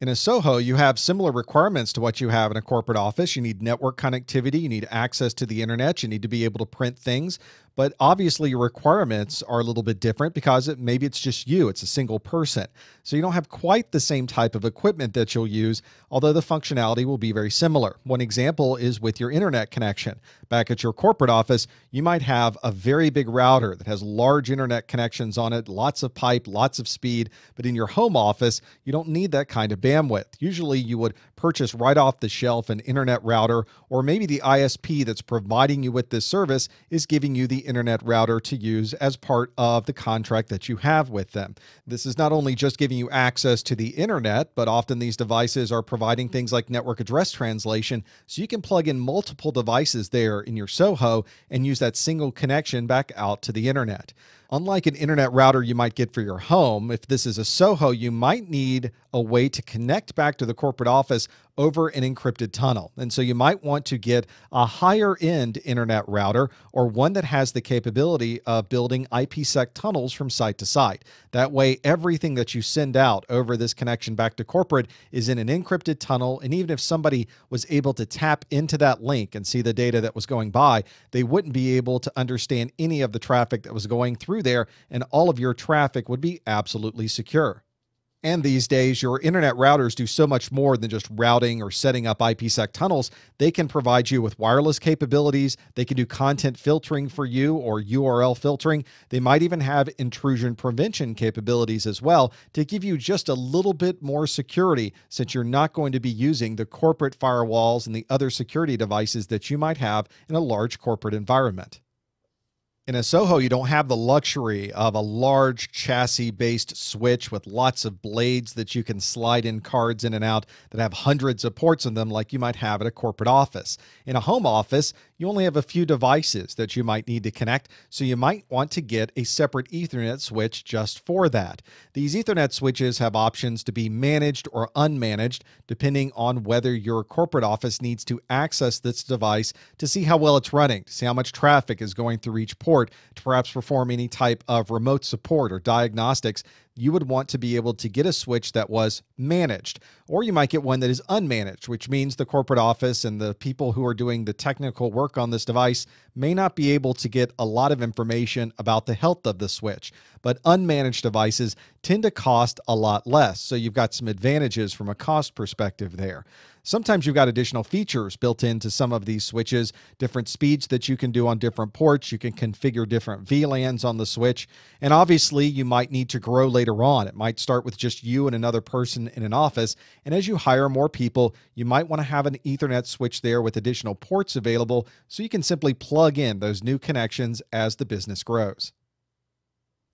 In a Soho, you have similar requirements to what you have in a corporate office. You need network connectivity, you need access to the internet, you need to be able to print things. But obviously, your requirements are a little bit different because it, maybe it's just you, it's a single person. So you don't have quite the same type of equipment that you'll use, although the functionality will be very similar. One example is with your internet connection. Back at your corporate office, you might have a very big router that has large internet connections on it, lots of pipe, lots of speed. But in your home office, you don't need that kind of bandwidth. Usually, you would purchase right off the shelf an internet router, or maybe the ISP that's providing you with this service is giving you the internet router to use as part of the contract that you have with them. This is not only just giving you access to the internet, but often these devices are providing things like network address translation, so you can plug in multiple devices there in your Soho and use that single connection back out to the internet. Unlike an internet router you might get for your home, if this is a Soho, you might need a way to connect back to the corporate office over an encrypted tunnel. And so you might want to get a higher end internet router or one that has the capability of building IPsec tunnels from site to site. That way, everything that you send out over this connection back to corporate is in an encrypted tunnel. And even if somebody was able to tap into that link and see the data that was going by, they wouldn't be able to understand any of the traffic that was going through there, and all of your traffic would be absolutely secure. And these days, your internet routers do so much more than just routing or setting up IPsec tunnels. They can provide you with wireless capabilities. They can do content filtering for you or URL filtering. They might even have intrusion prevention capabilities as well to give you just a little bit more security since you're not going to be using the corporate firewalls and the other security devices that you might have in a large corporate environment. In a Soho, you don't have the luxury of a large chassis based switch with lots of blades that you can slide in cards in and out that have hundreds of ports in them, like you might have at a corporate office. In a home office, you only have a few devices that you might need to connect, so you might want to get a separate Ethernet switch just for that. These Ethernet switches have options to be managed or unmanaged, depending on whether your corporate office needs to access this device to see how well it's running, to see how much traffic is going through each port, to perhaps perform any type of remote support or diagnostics you would want to be able to get a switch that was managed, or you might get one that is unmanaged, which means the corporate office and the people who are doing the technical work on this device may not be able to get a lot of information about the health of the switch. But unmanaged devices tend to cost a lot less, so you've got some advantages from a cost perspective there. Sometimes you've got additional features built into some of these switches, different speeds that you can do on different ports. You can configure different VLANs on the switch. And obviously, you might need to grow later on. It might start with just you and another person in an office. And as you hire more people, you might want to have an Ethernet switch there with additional ports available so you can simply plug in those new connections as the business grows.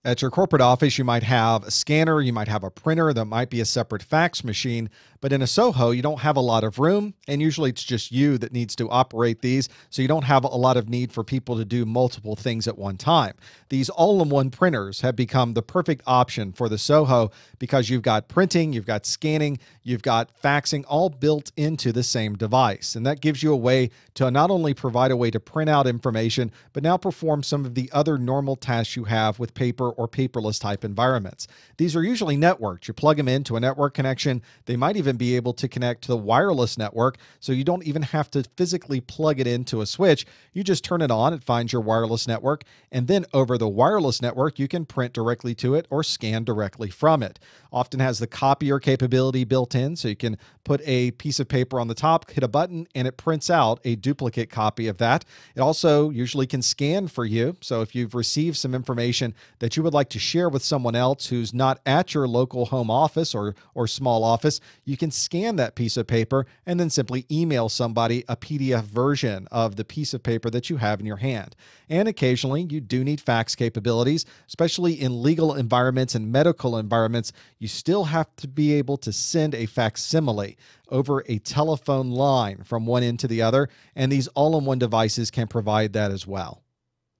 At your corporate office, you might have a scanner, you might have a printer, that might be a separate fax machine. But in a Soho, you don't have a lot of room, and usually it's just you that needs to operate these, so you don't have a lot of need for people to do multiple things at one time. These all in one printers have become the perfect option for the Soho because you've got printing, you've got scanning, you've got faxing all built into the same device. And that gives you a way to not only provide a way to print out information, but now perform some of the other normal tasks you have with paper or paperless type environments. These are usually networked. You plug them into a network connection. They might even be able to connect to the wireless network, so you don't even have to physically plug it into a switch. You just turn it on, it finds your wireless network, and then over the wireless network, you can print directly to it or scan directly from it. Often has the copier capability built in, so you can put a piece of paper on the top, hit a button, and it prints out a duplicate copy of that. It also usually can scan for you. So if you've received some information you would like to share with someone else who's not at your local home office or, or small office, you can scan that piece of paper and then simply email somebody a PDF version of the piece of paper that you have in your hand. And occasionally, you do need fax capabilities, especially in legal environments and medical environments. You still have to be able to send a facsimile over a telephone line from one end to the other, and these all in one devices can provide that as well.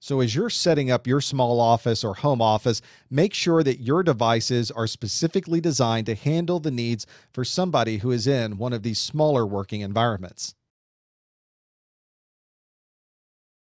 So, as you're setting up your small office or home office, make sure that your devices are specifically designed to handle the needs for somebody who is in one of these smaller working environments.